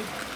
shot,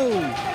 Jerry,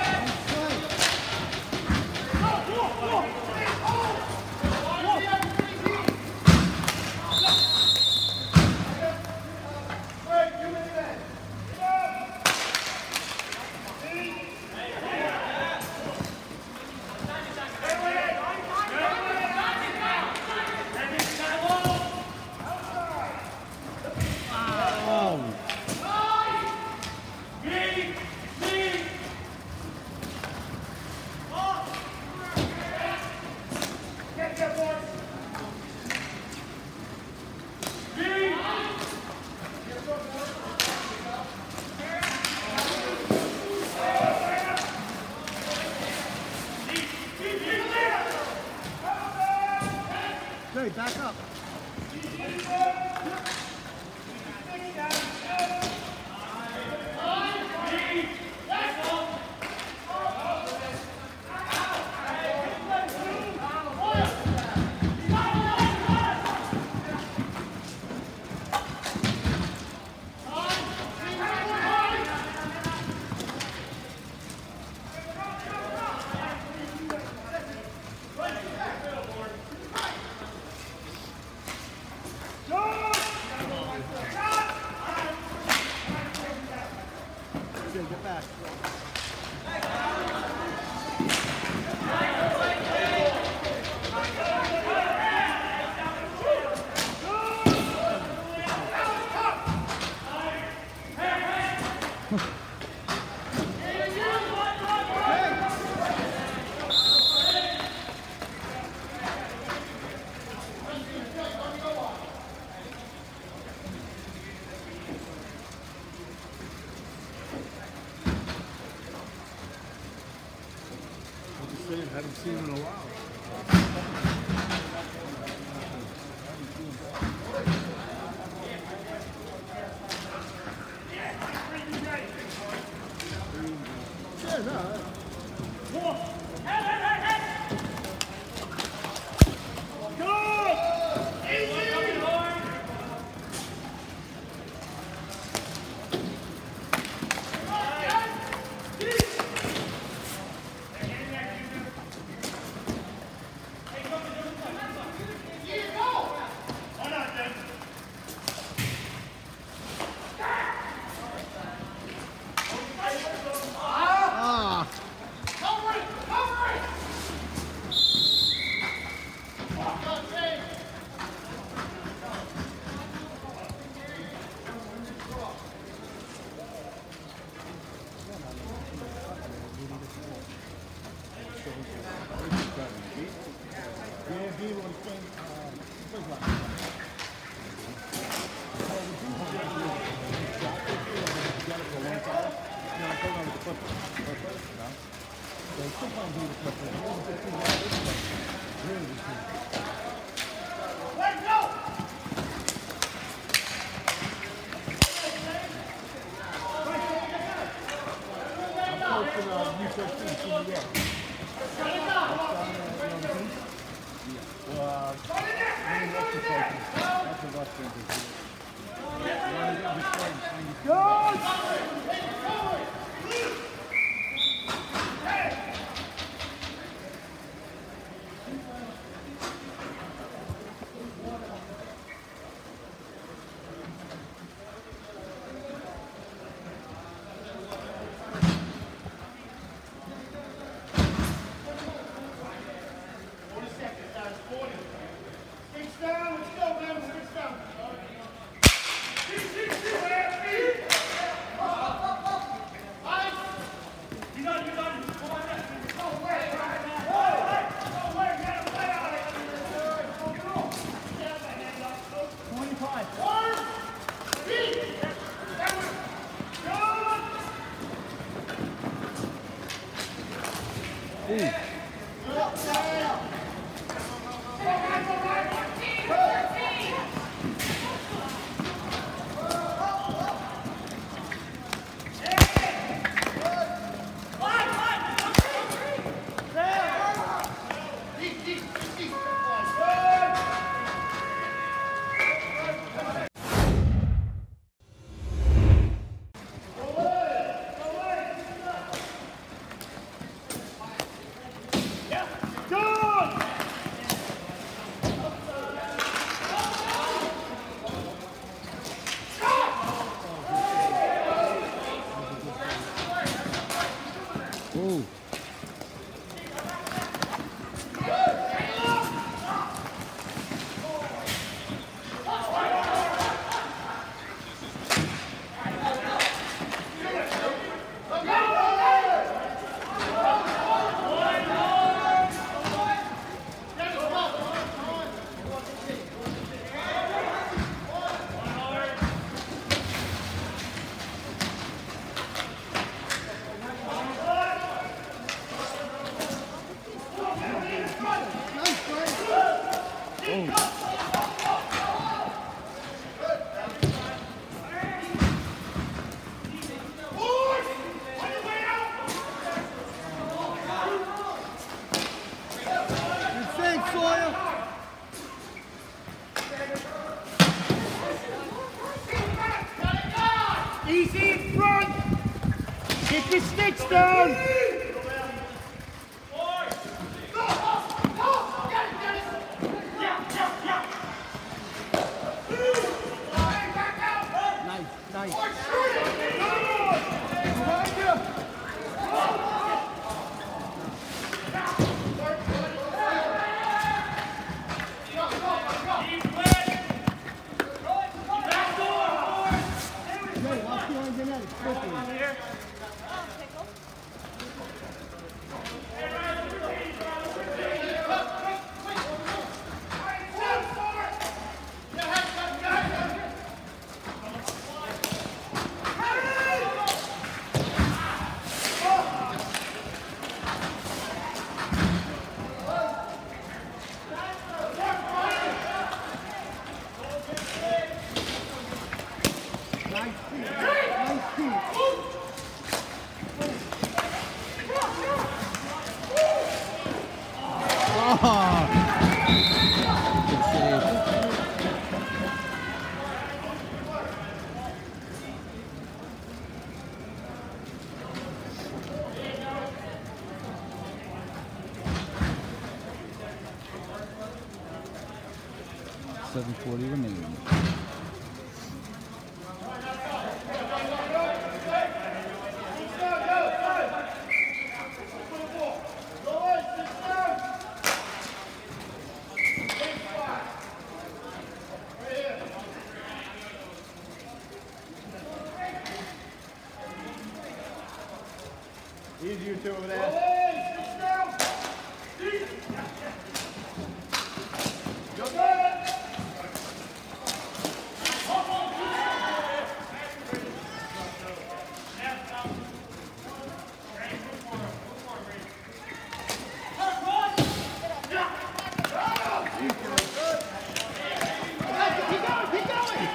two over there.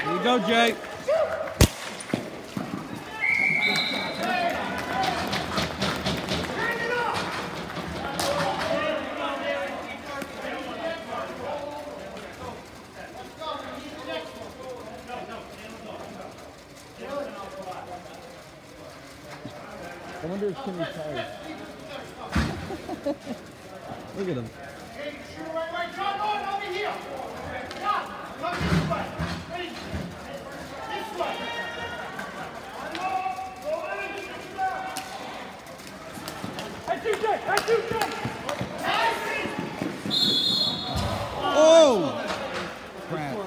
Here you go, Jay. I wonder if Kimmy's tired. Look at him. Oh! Crap.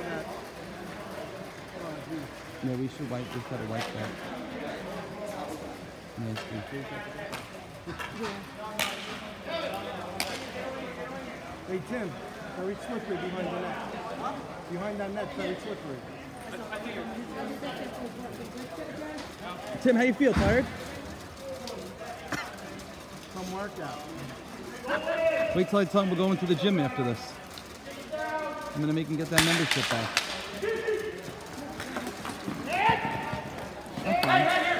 No, we should wipe. We gotta wipe that. Nice. Hey, Tim. Very slippery behind the net. Behind that net, very slippery. Tim, how you feel? Tired? Some workout. Wait till I tell him we're going to the gym after this. I'm gonna make him get that membership back. I'm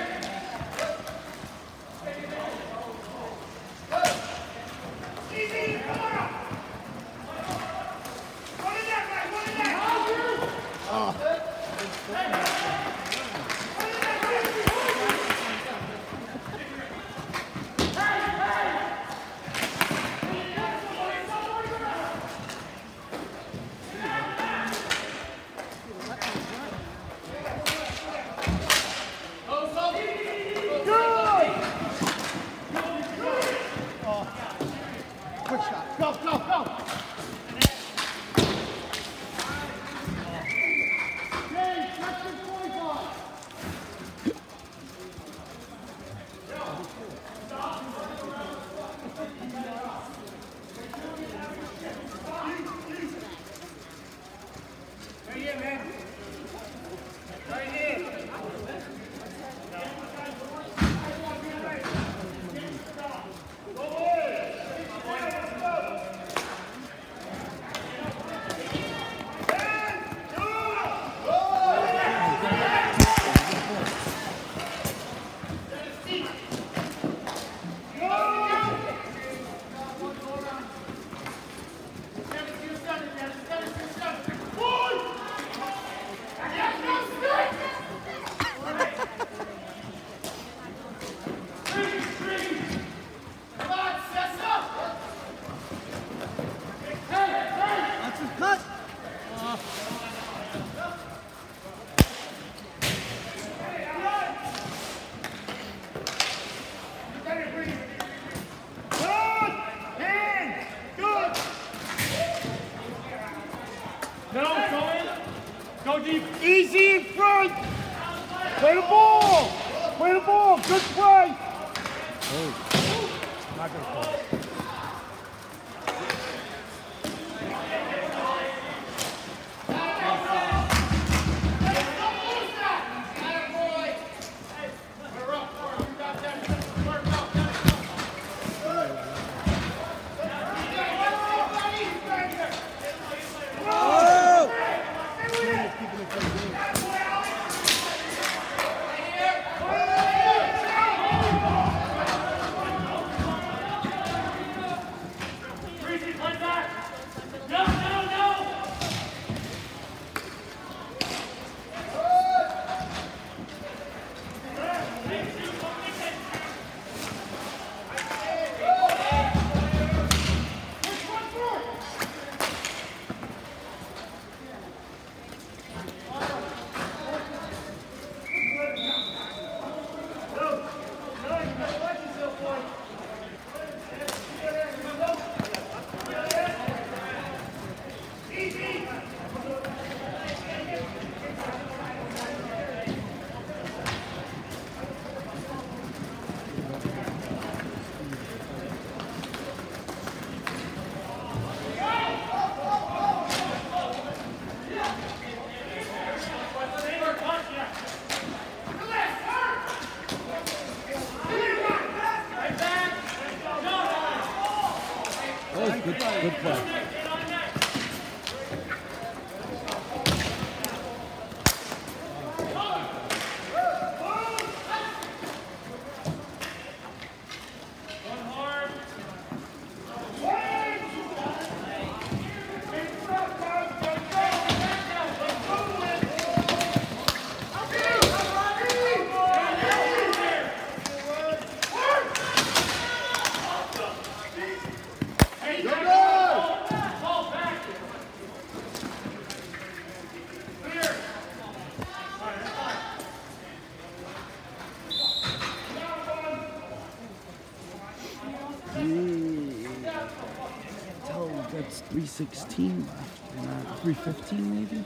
Sixteen left, and uh, 315 maybe?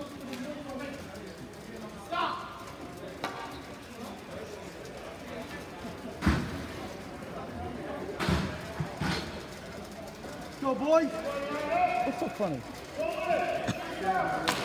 Go, boy! What's so funny?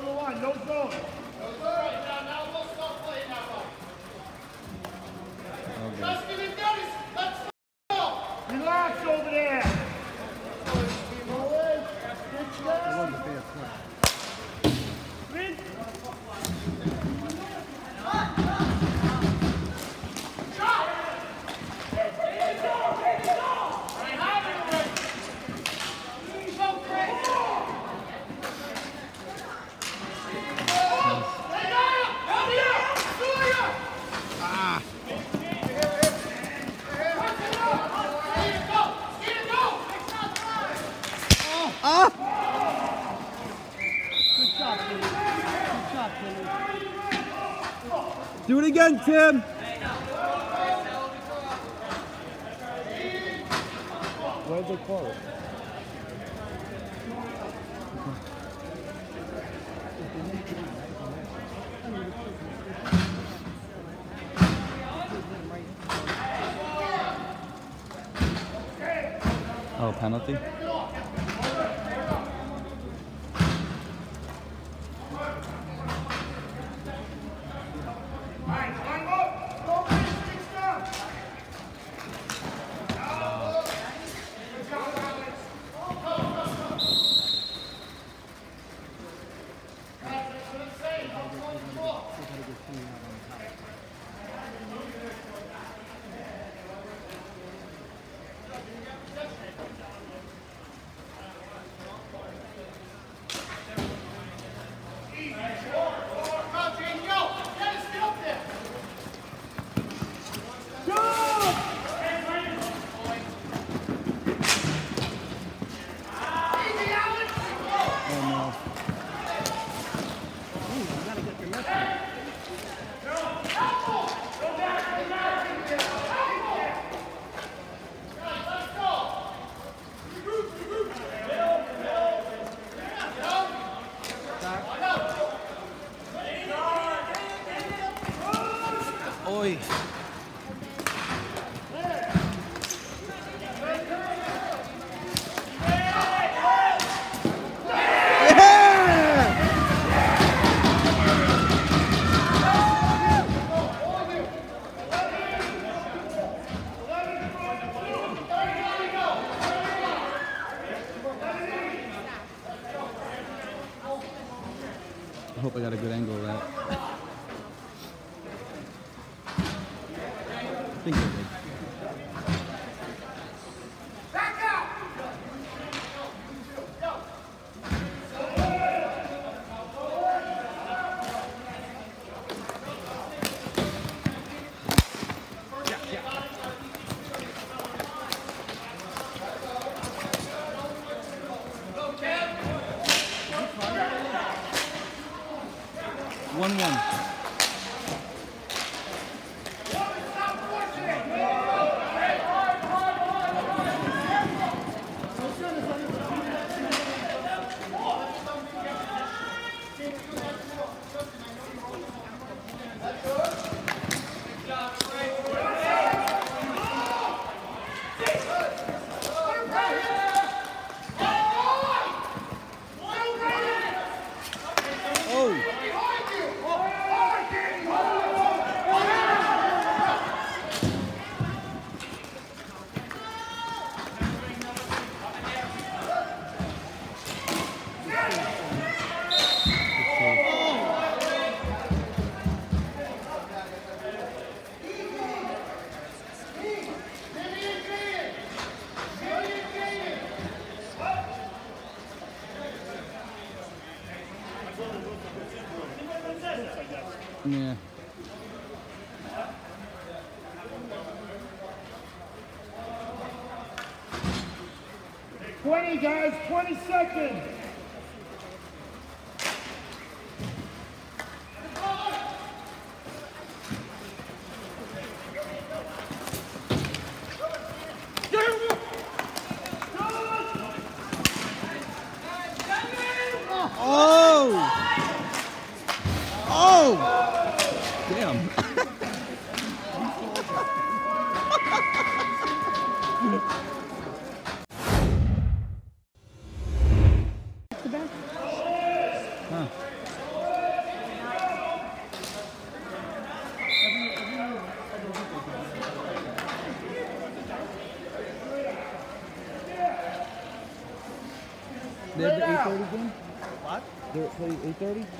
Over the line, no zone. Tim. I hope I got a good angle of that. I think Yeah. Twenty guys, twenty seconds. Perry.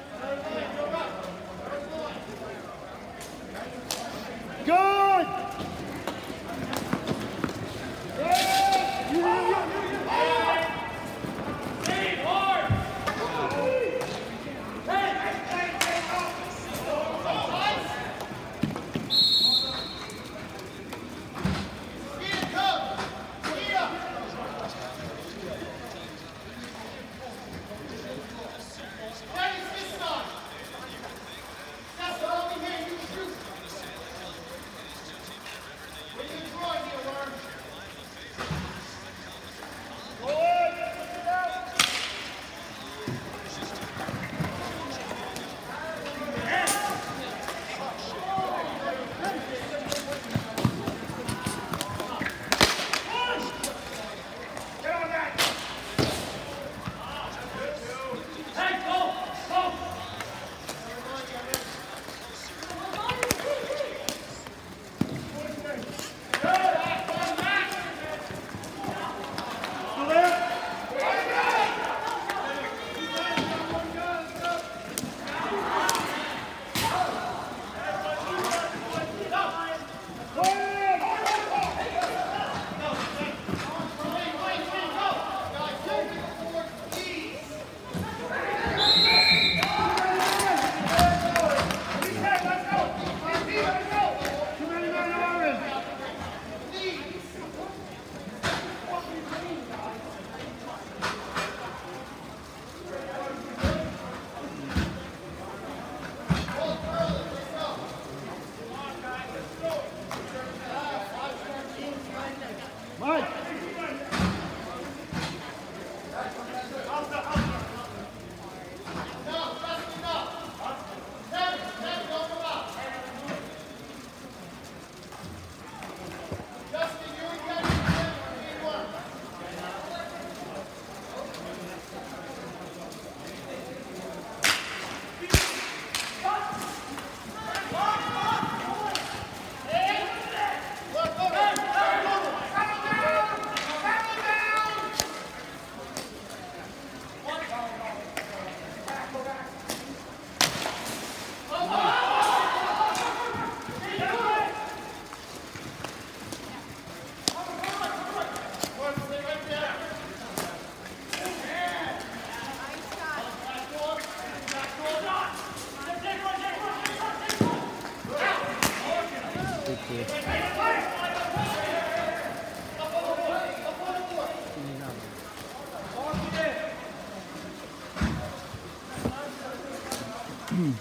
No,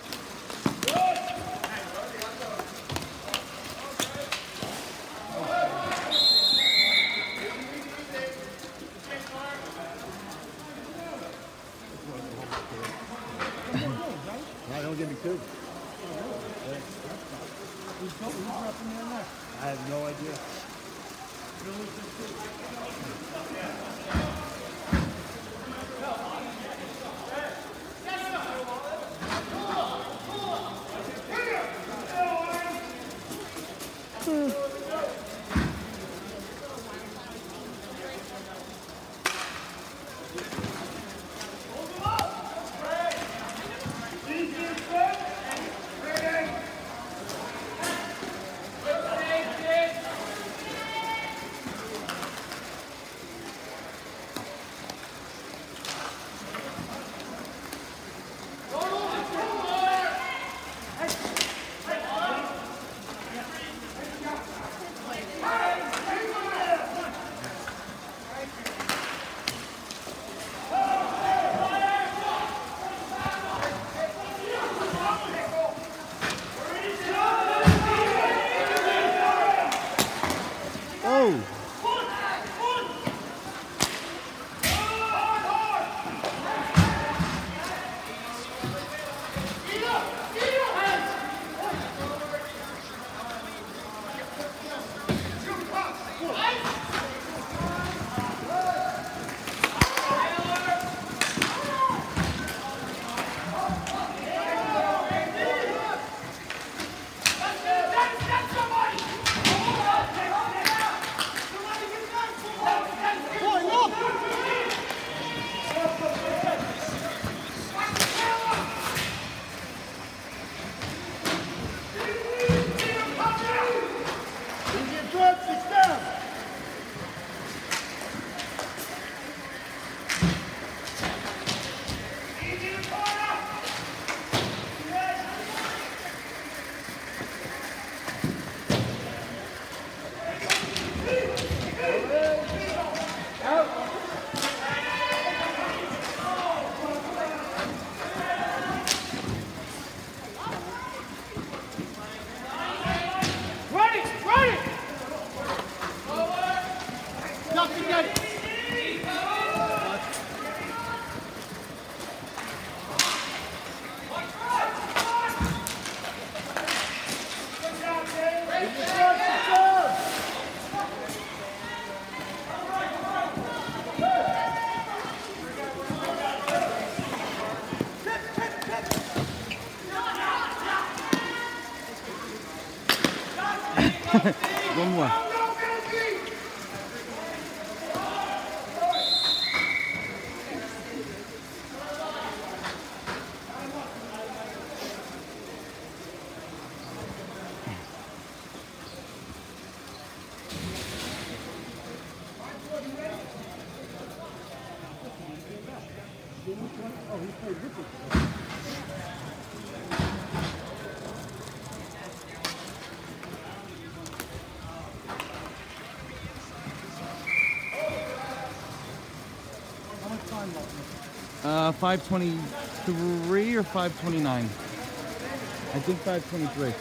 523 or 529? I think 523.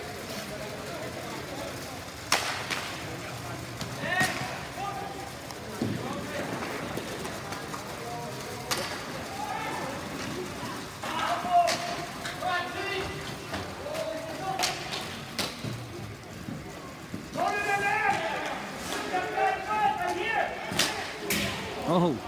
Oh.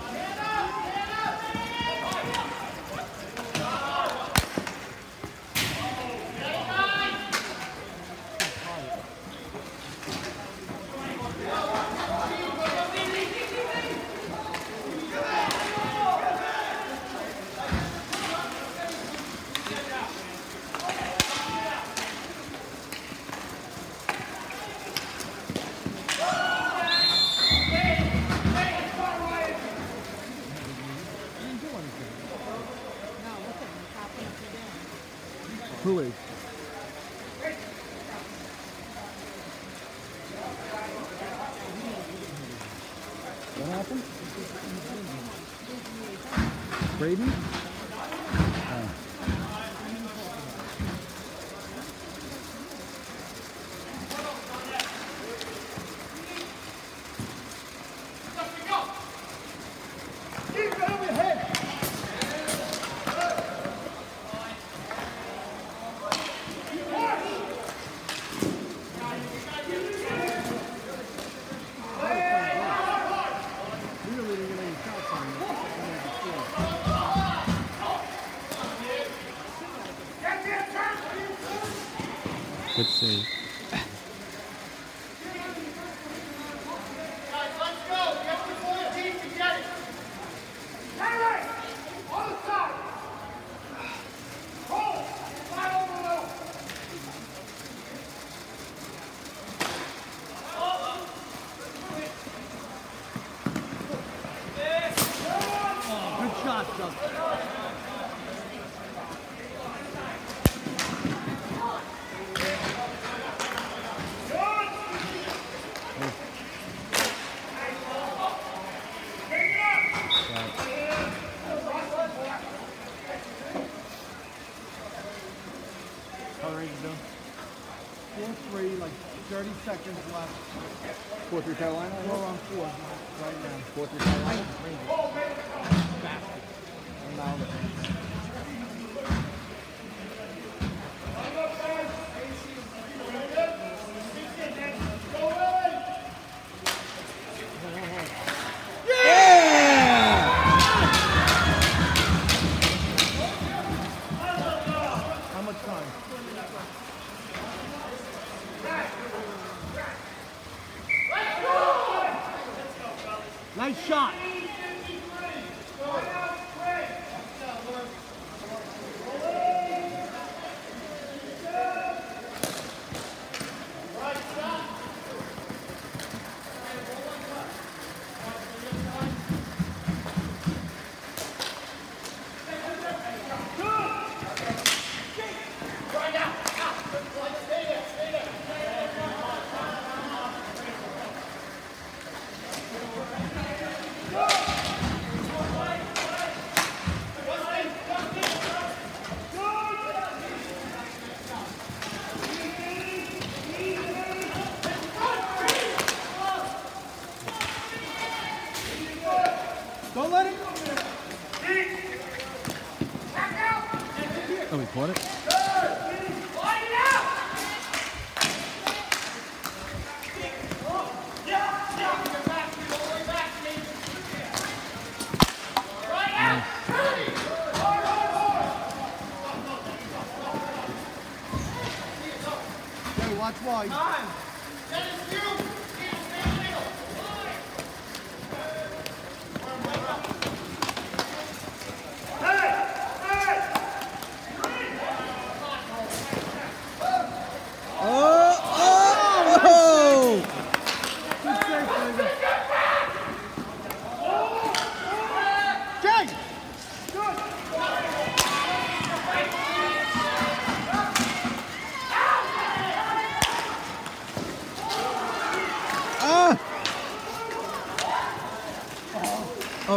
baby. could see. Nice shot.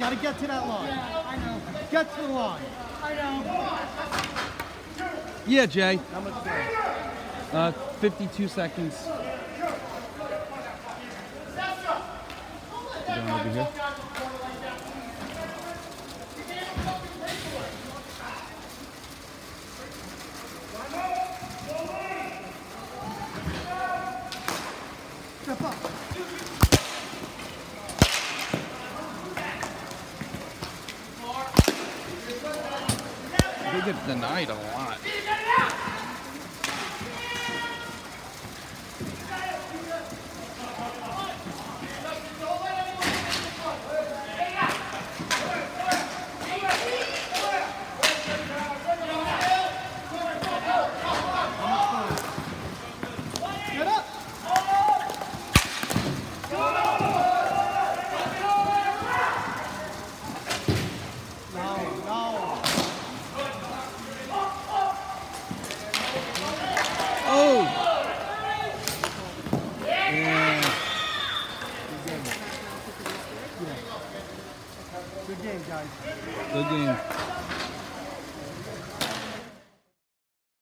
gotta get to that line. I know. Get to the line. I know. Yeah, Jay. How much time? Uh, 52 seconds. Going over here. They get denied a lot.